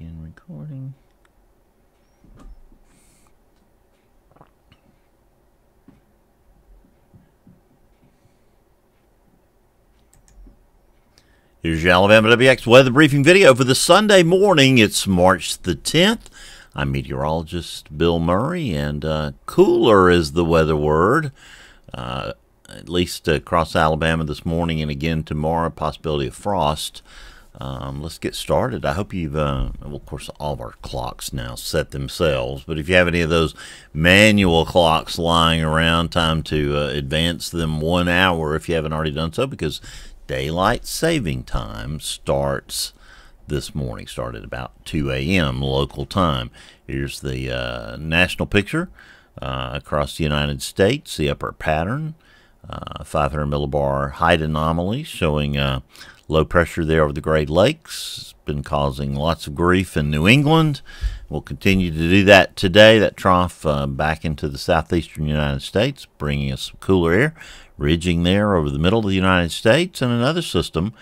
Begin recording. Here's your Alabama WX weather briefing video for the Sunday morning. It's March the 10th. I'm meteorologist Bill Murray, and uh, cooler is the weather word. Uh, at least across Alabama this morning and again tomorrow, possibility of frost. Um, let's get started. I hope you've, uh, well, of course, all of our clocks now set themselves, but if you have any of those manual clocks lying around, time to uh, advance them one hour if you haven't already done so, because daylight saving time starts this morning, started about 2 a.m. local time. Here's the uh, national picture uh, across the United States, the upper pattern, uh, 500 millibar height anomaly showing uh, low pressure there over the Great Lakes. Been causing lots of grief in New England. We'll continue to do that today. That trough uh, back into the southeastern United States, bringing us some cooler air ridging there over the middle of the United States, and another system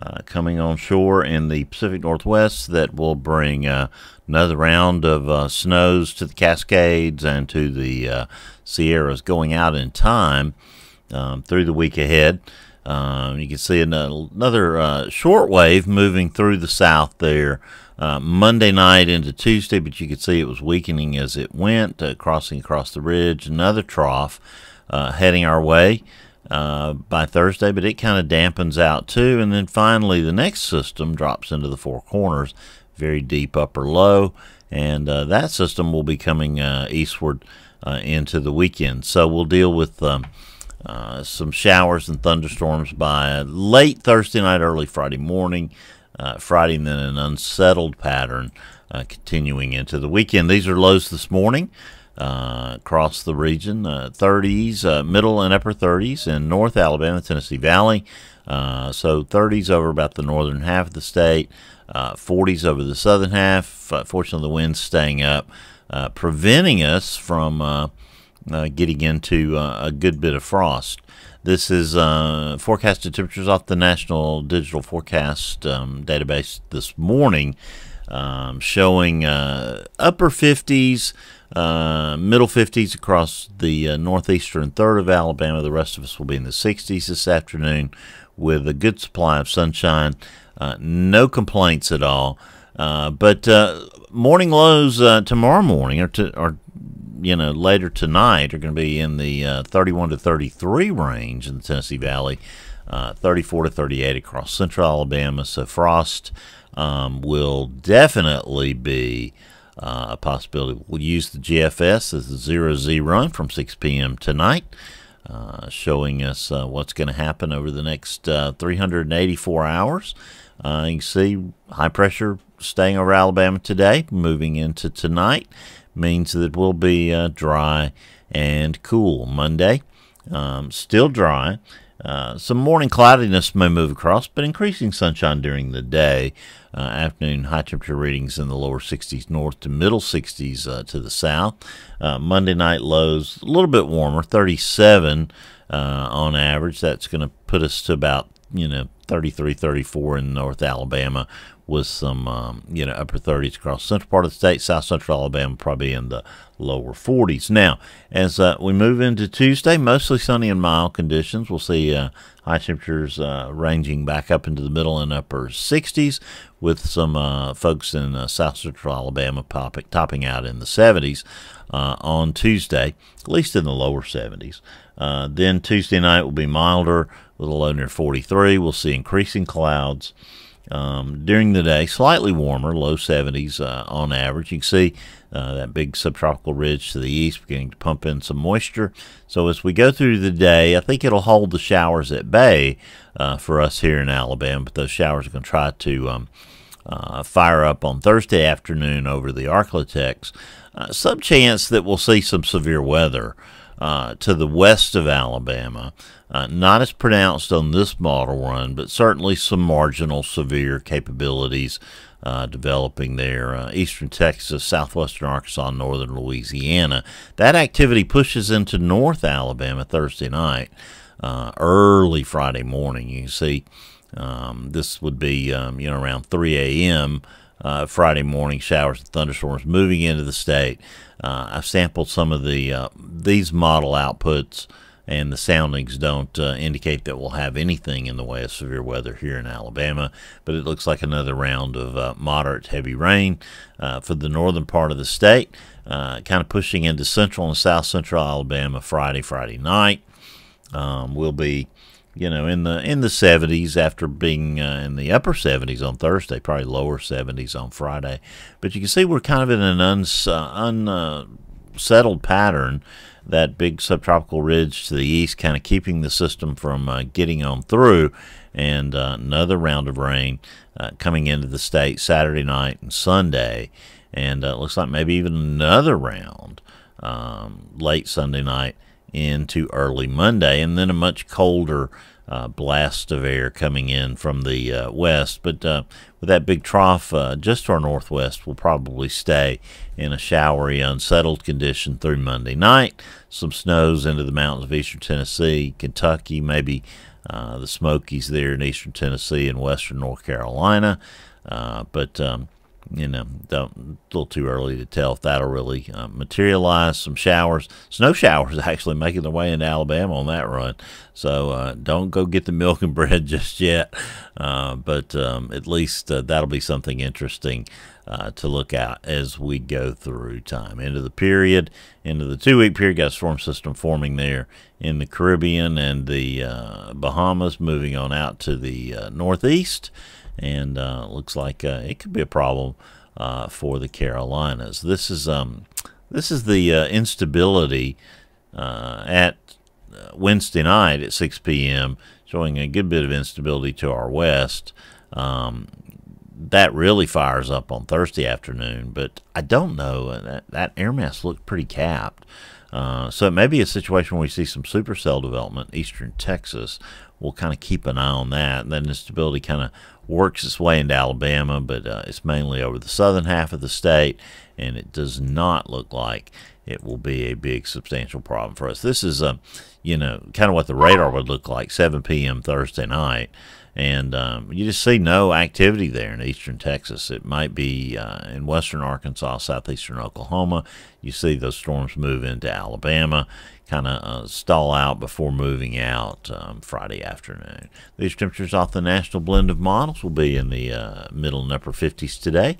uh, coming on shore in the Pacific Northwest that will bring uh, another round of uh, snows to the Cascades and to the uh, Sierras going out in time um, through the week ahead. Um, you can see another uh, short wave moving through the south there. Uh, Monday night into Tuesday, but you could see it was weakening as it went, crossing across the ridge. Another trough heading our way uh, by Thursday, but it kind of dampens out too. And then finally, the next system drops into the four corners, very deep upper low, and uh, that system will be coming uh, eastward uh, into the weekend. So we'll deal with um, uh, some showers and thunderstorms by late Thursday night, early Friday morning. Uh, Friday, and then an unsettled pattern continuing into the weekend. These are lows this morning uh, across the region. Uh, 30s, uh, middle and upper 30s in North Alabama, Tennessee Valley. Uh, so 30s over about the northern half of the state, 40s uh, over the southern half. Uh, fortunately, the wind's staying up, preventing us from getting into a good bit of frost. This is forecasted temperatures off the National Digital Forecast um, database this morning, um, showing upper 50s. Uh, middle 50s across the uh, northeastern third of Alabama. The rest of us will be in the 60s this afternoon with a good supply of sunshine. Uh, no complaints at all. Uh, but uh, morning lows uh, tomorrow morning or, to, you know later tonight are going to be in the 31 to 33 range in the Tennessee Valley. 34 to 38 across central Alabama. So frost um, will definitely be uh, a possibility. We'll use the GFS as the zero Z run from 6 p.m. tonight, uh, showing us uh, what's going to happen over the next uh, 384 hours. Uh, you see high pressure staying over Alabama today, moving into tonight, means that we'll be uh, dry and cool. Monday, um, still dry. Uh, some morning cloudiness may move across, but increasing sunshine during the day. Uh, afternoon high temperature readings in the lower 60s north to middle 60s uh, to the south. Uh, Monday night lows a little bit warmer, 37 uh, on average. That's going to put us to about you know 33, 34 in North Alabama with some, um, you know, upper 30s across central part of the state. South central Alabama probably in the lower 40s. Now, as uh, we move into Tuesday, mostly sunny and mild conditions. We'll see uh, high temperatures uh, ranging back up into the middle and upper 60s, with some uh, folks in uh, south central Alabama topping out in the 70s uh, on Tuesday, at least in the lower 70s. then Tuesday night will be milder, with a low near 43. We'll see increasing clouds. Um, during the day, slightly warmer, low 70s uh, on average. You can see uh, that big subtropical ridge to the east beginning to pump in some moisture. So as we go through the day, I think it'll hold the showers at bay uh, for us here in Alabama, but those showers are going to try to um, uh, fire up on Thursday afternoon over the Arklatex. Uh, some chance that we'll see some severe weather uh, to the west of Alabama. Uh, not as pronounced on this model run, but certainly some marginal severe capabilities uh, developing there. Uh, eastern Texas, southwestern Arkansas, northern Louisiana. That activity pushes into North Alabama Thursday night, uh, early Friday morning. You see um, this would be um, you know around 3 a.m. uh, Friday morning showers and thunderstorms moving into the state. Uh, I've sampled some of the uh, these model outputs, and the soundings don't uh, indicate that we'll have anything in the way of severe weather here in Alabama. But it looks like another round of uh, moderate heavy rain uh, for the northern part of the state, kind of pushing into central and south central Alabama Friday, Friday night. Um, we'll be you know, in the in the 70s after being uh, in the upper 70s on Thursday, probably lower 70s on Friday. But you can see we're kind of in an uns, uh, unsettled pattern. That big subtropical ridge to the east, kind of keeping the system from uh, getting on through, and uh, another round of rain uh, coming into the state Saturday night and Sunday, and uh, it looks like maybe even another round um, late Sunday night into early Monday, and then a much colder uh, blast of air coming in from the uh, west. But uh, with that big trough uh, just to our northwest, we'll probably stay in a showery, unsettled condition through Monday night. Some snows into the mountains of eastern Tennessee, Kentucky, maybe uh, the Smokies there in eastern Tennessee and western North Carolina. Uh, but um, you know, don't, a little too early to tell if that'll really uh, materialize. Some showers, snow showers actually making their way into Alabama on that run. So uh, don't go get the milk and bread just yet. Uh, but um, at least uh, that'll be something interesting uh, to look at as we go through time. Into the period, into the two week period, got a storm system forming there in the Caribbean and the uh, Bahamas, moving on out to the northeast and uh, looks like uh, it could be a problem uh, for the Carolinas. This is um, this is the uh, instability uh, at uh, Wednesday night at 6 p.m., showing a good bit of instability to our west. Um, that really fires up on Thursday afternoon, but I don't know. That, that air mass looked pretty capped. Uh, so it may be a situation where we see some supercell development in eastern Texas. We'll kind of keep an eye on that. And then the stability kind of works its way into Alabama, but uh, it's mainly over the southern half of the state, and it does not look like it will be a big substantial problem for us. This is, uh, you know, kind of what the radar would look like 7 p.m. Thursday night and um, you just see no activity there in eastern Texas. It might be uh, in western Arkansas, southeastern Oklahoma. You see those storms move into Alabama, kind of uh, stall out before moving out um, Friday afternoon. These temperatures off the national blend of models will be in the uh, middle and upper 50s today,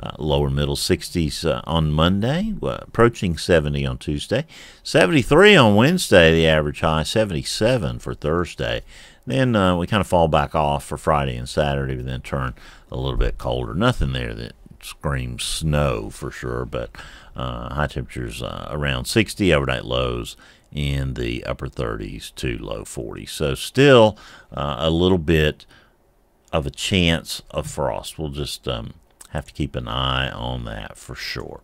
uh, lower middle 60s uh, on Monday, approaching 70 on Tuesday, 73 on Wednesday, the average high, 77 for Thursday. Then uh, we kind of fall back off for Friday and Saturday, but then turn a little bit colder. Nothing there that screams snow for sure, but uh, high temperatures uh, around 60, overnight lows in the upper 30s to low 40s. So still uh, a little bit of a chance of frost. We'll just um, have to keep an eye on that for sure.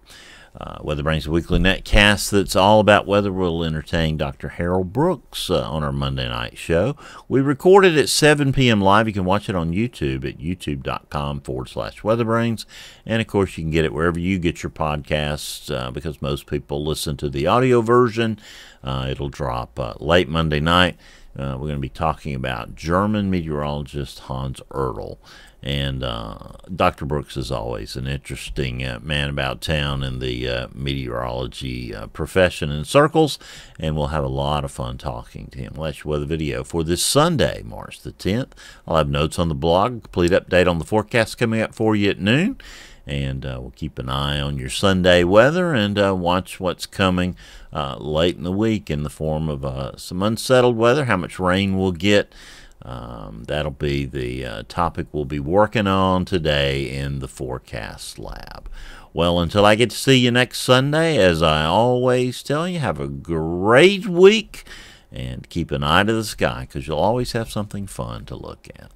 Uh, Weather Brains Weekly Netcast that's all about weather We'll entertain Dr. Harold Brooks uh, on our Monday night show. We recorded at 7 p.m. live. You can watch it on YouTube at youtube.com forward slash weatherbrains. And of course, you can get it wherever you get your podcasts uh, because most people listen to the audio version. Uh, it'll drop uh, late Monday night. We're going to be talking about German meteorologist Hans Ertel. And uh, Dr. Brooks is always an interesting uh, man about town in the uh, meteorology uh, profession and circles, and we'll have a lot of fun talking to him. Let's weather video for this Sunday, March the 10th. I'll have notes on the blog, complete update on the forecast coming up for you at noon, and uh, we'll keep an eye on your Sunday weather and uh, watch what's coming late in the week in the form of some unsettled weather, how much rain we'll get. Um, that'll be the uh, topic we'll be working on today in the forecast lab. Well, until I get to see you next Sunday, as I always tell you, have a great week and keep an eye to the sky because you'll always have something fun to look at.